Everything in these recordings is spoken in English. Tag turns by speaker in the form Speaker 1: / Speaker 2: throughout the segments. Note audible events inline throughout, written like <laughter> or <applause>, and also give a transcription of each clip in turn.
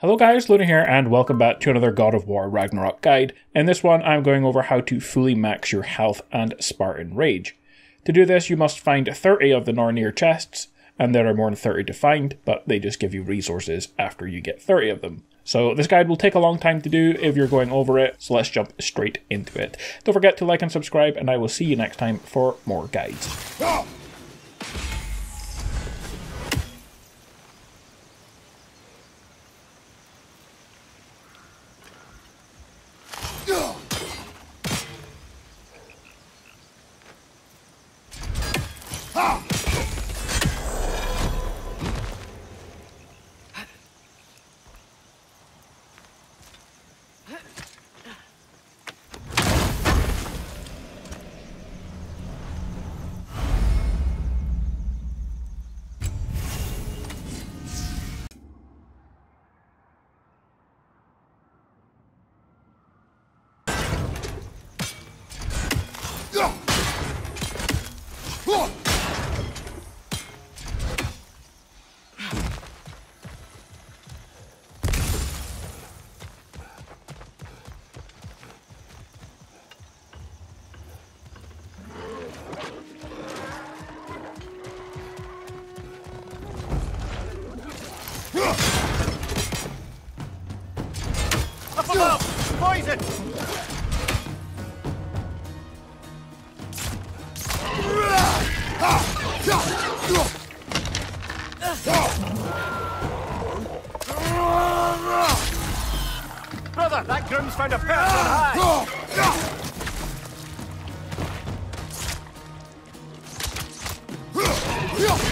Speaker 1: Hello guys, Luna here, and welcome back to another God of War Ragnarok guide. In this one, I'm going over how to fully max your health and Spartan Rage. To do this, you must find 30 of the Nornir chests, and there are more than 30 to find, but they just give you resources after you get 30 of them. So this guide will take a long time to do if you're going over it, so let's jump straight into it. Don't forget to like and subscribe, and I will see you next time for more guides.
Speaker 2: Poison! Brother, that groom's found a on high! <laughs>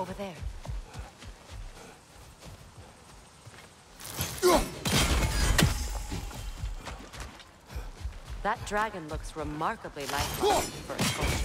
Speaker 3: over there. That dragon looks remarkably like for a.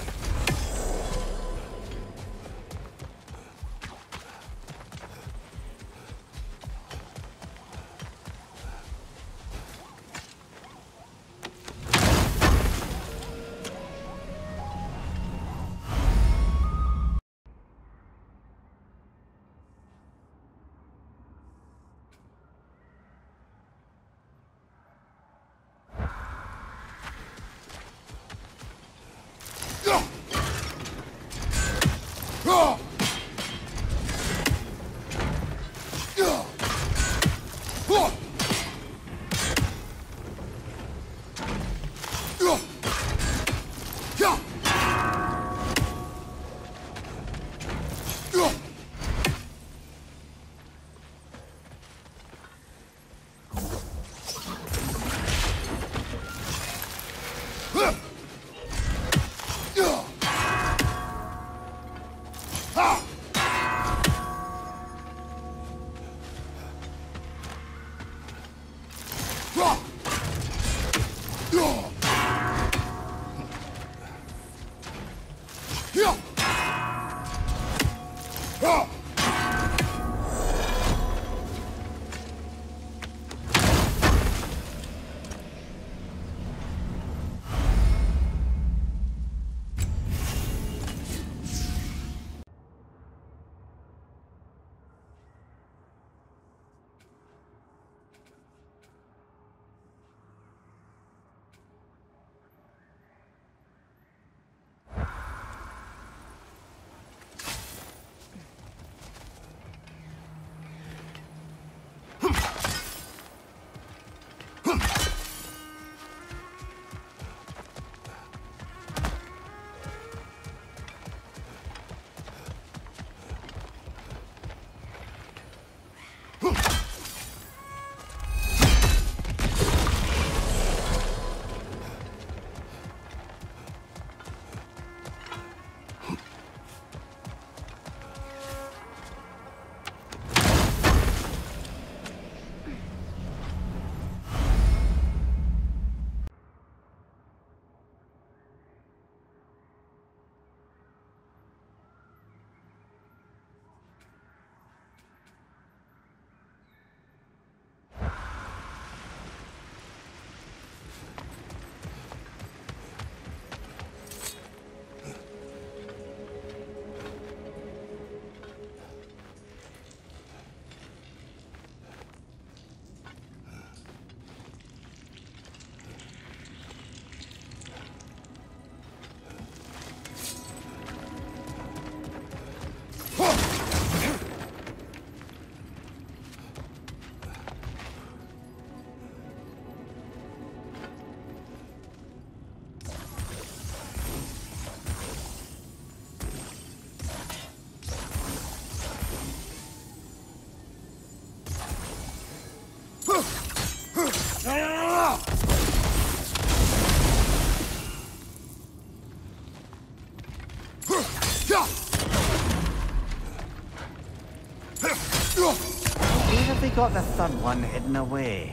Speaker 4: got the third one hidden away?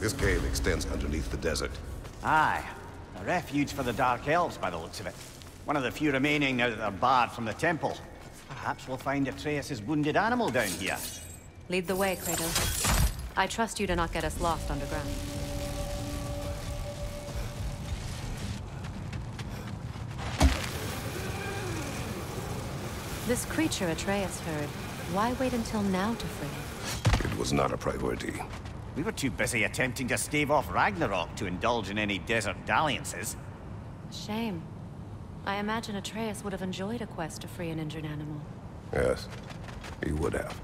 Speaker 5: This cave extends underneath the desert.
Speaker 4: Aye. A refuge for the Dark Elves by the looks of it. One of the few remaining now that they're barred from the temple. Perhaps we'll find Atreus' wounded animal down here.
Speaker 3: Lead the way, Kratos. I trust you to not get us lost underground. This creature Atreus heard, why wait until now to free it?
Speaker 5: It was not a priority.
Speaker 4: We were too busy attempting to stave off Ragnarok to indulge in any desert dalliances.
Speaker 3: Shame. I imagine Atreus would have enjoyed a quest to free an injured animal.
Speaker 5: Yes, he would have.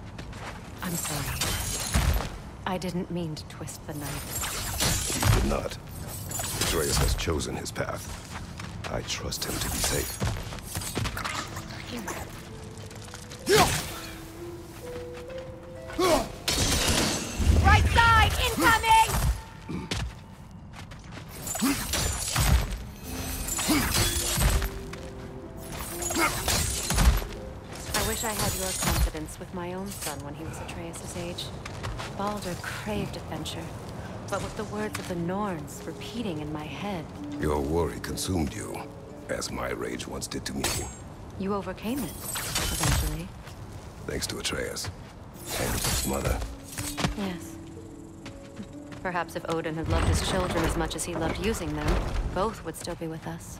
Speaker 3: I'm sorry. I didn't mean to twist the knife.
Speaker 5: He did not. Atreus has chosen his path. I trust him to be safe.
Speaker 3: Craved adventure, but with the words of the Norns repeating in my head,
Speaker 5: Your worry consumed you, as my rage once did to me,
Speaker 3: you overcame it, eventually.
Speaker 5: thanks to Atreus. And his mother.
Speaker 3: Yes. Perhaps if Odin had loved his children as much as he loved using them, both would still be with us.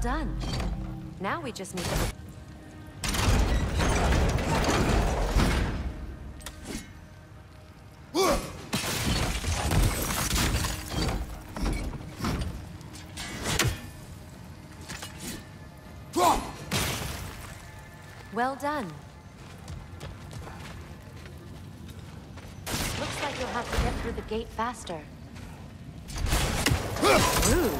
Speaker 3: Done. Now we just need to... Well done. Looks like you'll have to get through the gate faster. Rude.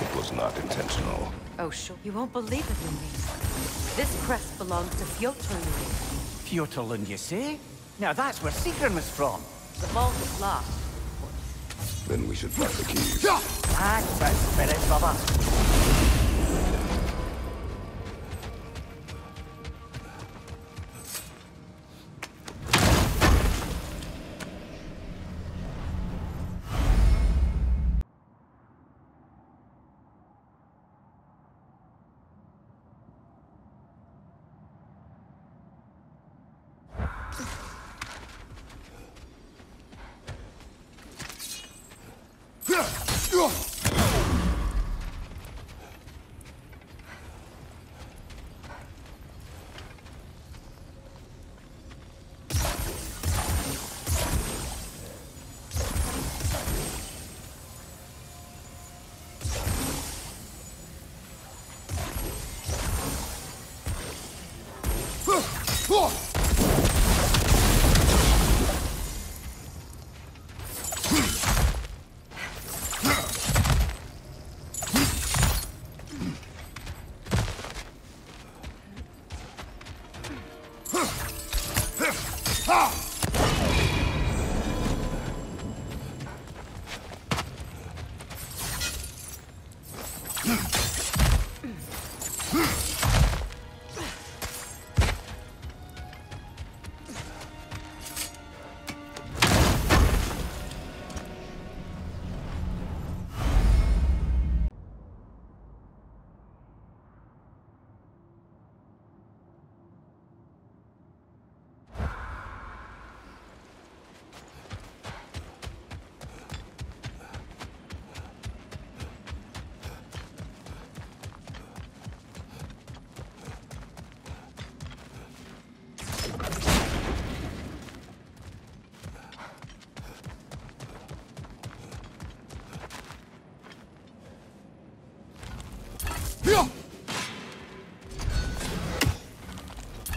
Speaker 5: It was not intentional.
Speaker 3: Oh, sure. You won't believe it, Lumi. This crest belongs to Fjotorlund.
Speaker 4: Fjotorlund, you say? Now that's where Seagrim was from.
Speaker 3: The vault is locked.
Speaker 5: Then we should find the keys.
Speaker 4: That's the spirit, brother.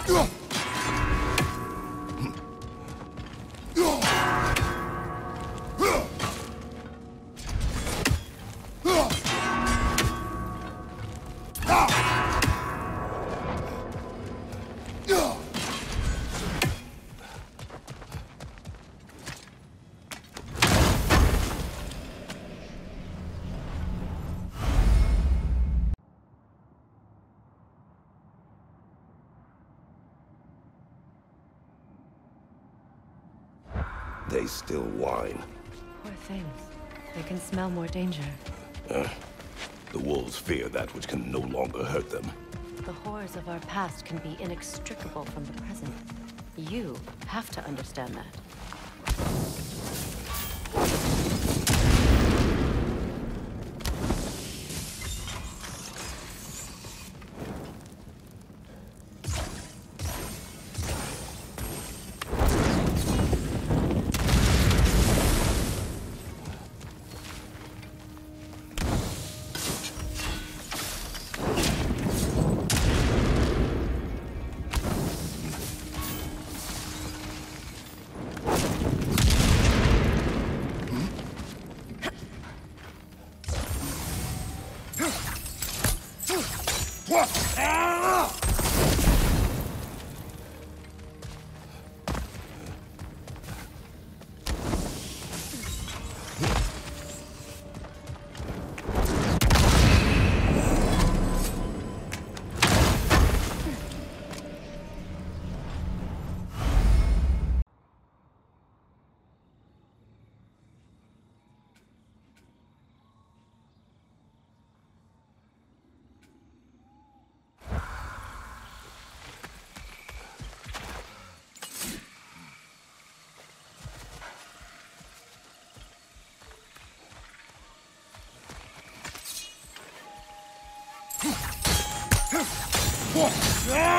Speaker 5: They still whine.
Speaker 3: Poor things. They can smell more danger.
Speaker 5: The wolves fear that which can no longer hurt them.
Speaker 3: The horrors of our past can be inextricable from the present. You have to understand that. Whoa.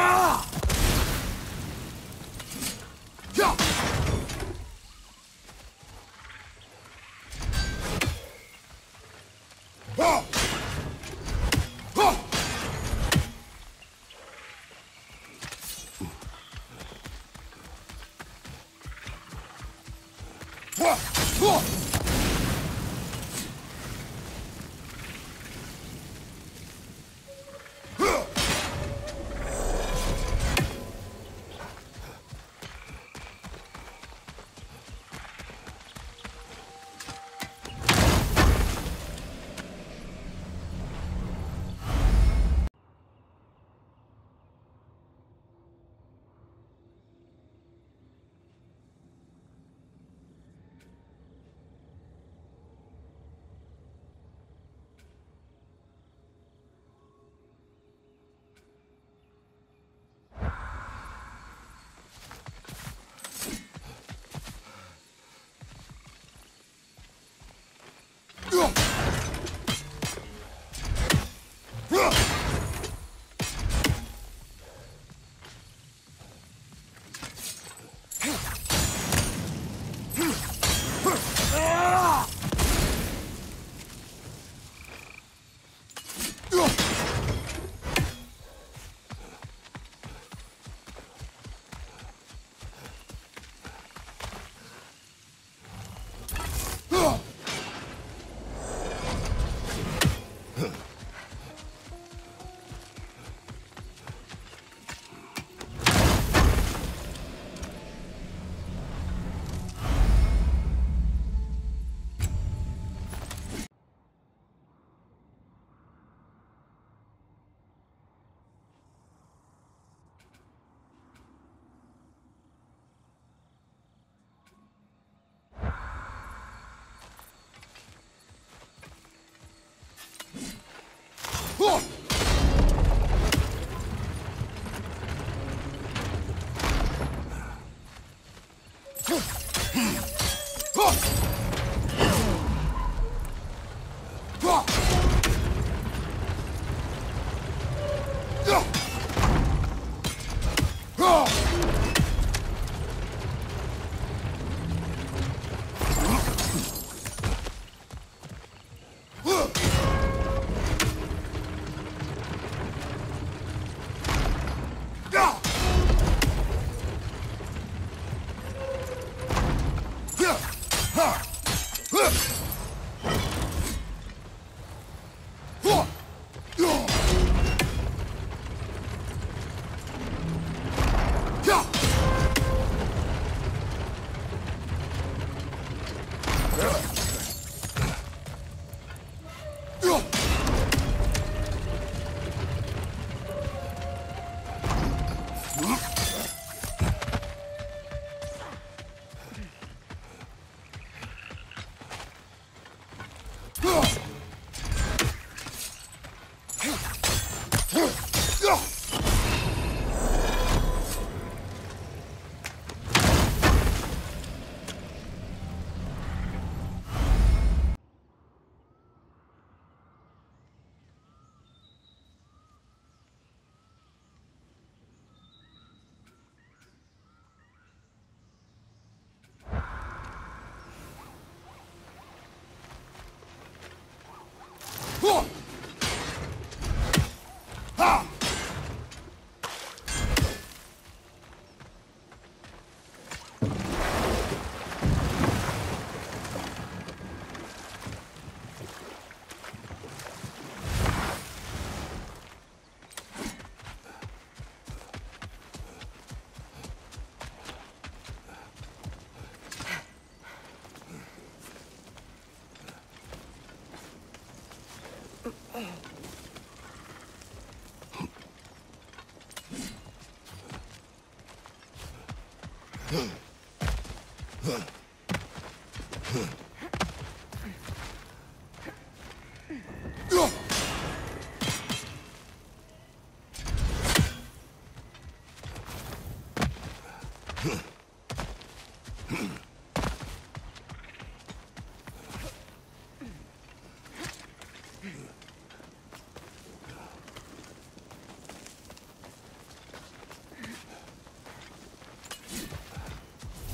Speaker 6: 破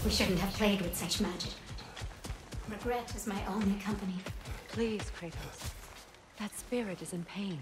Speaker 6: We shouldn't have played with such magic. Regret is my only company.
Speaker 3: Please, Kratos. That spirit is in pain.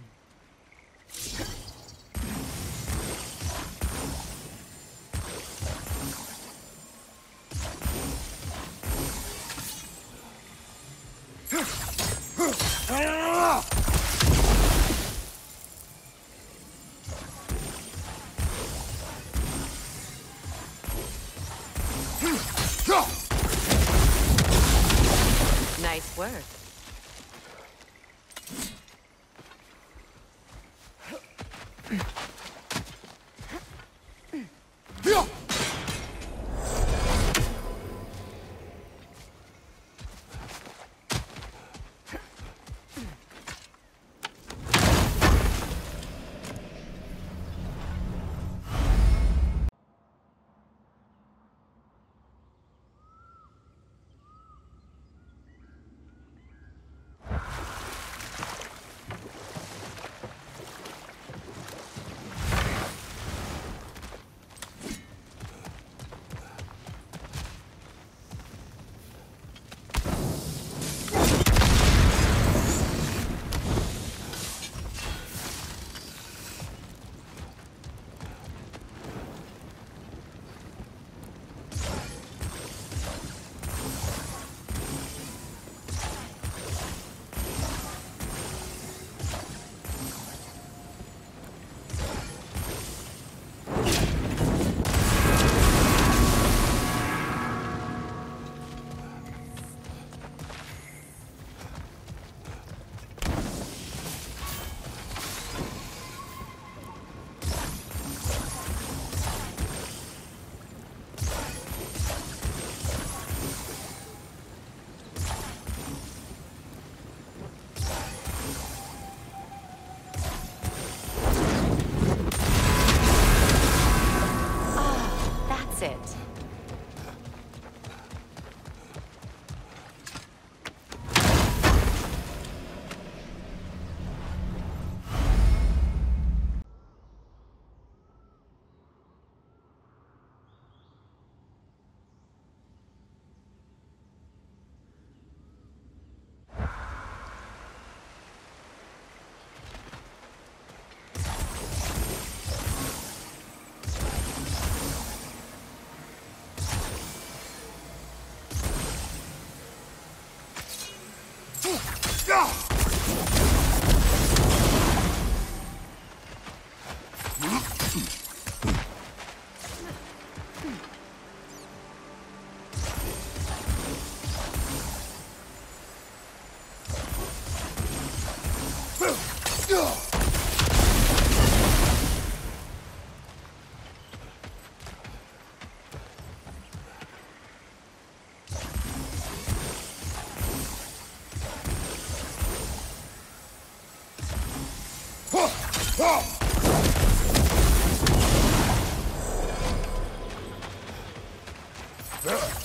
Speaker 3: Yeah.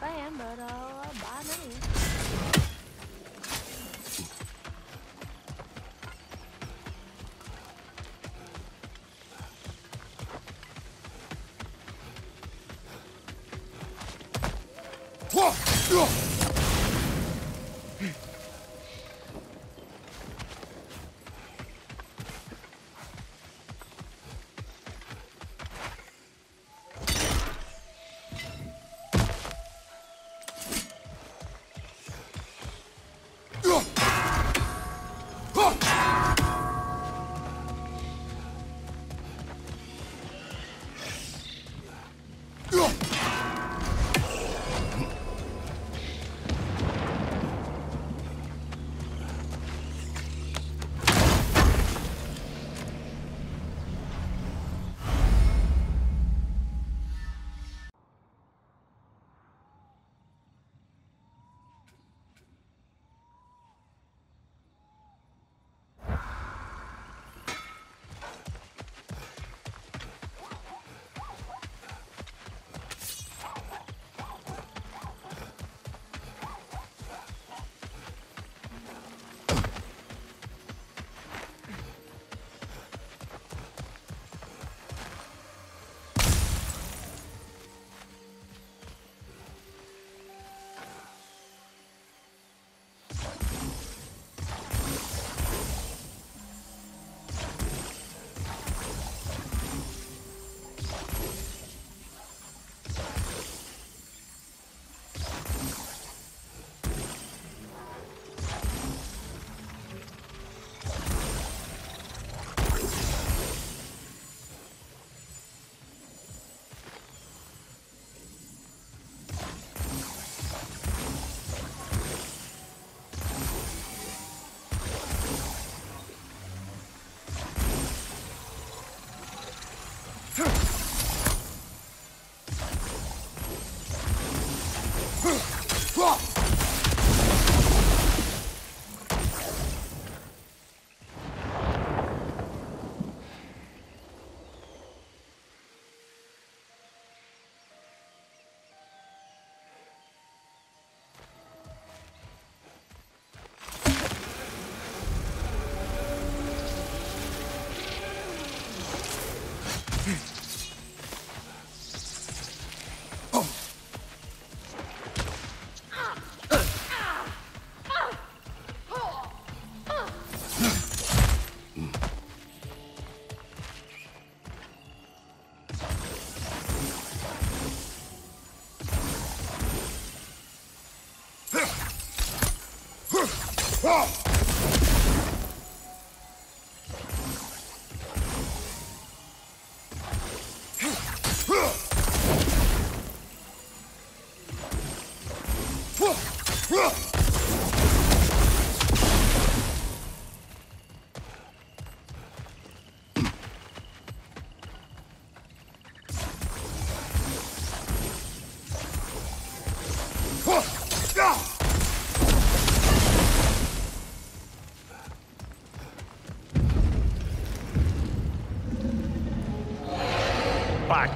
Speaker 7: Fan, but uh, by no means.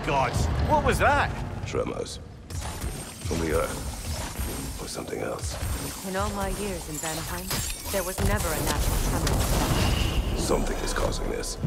Speaker 4: Gods, what was that?
Speaker 5: Tremors. From the Earth. Or something else.
Speaker 3: In all my years in Vanaheim, there was never a natural tremor.
Speaker 5: Something is causing this.